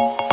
Oh,